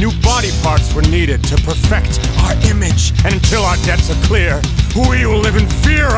New body parts were needed to perfect our image. And until our debts are clear, we will live in fear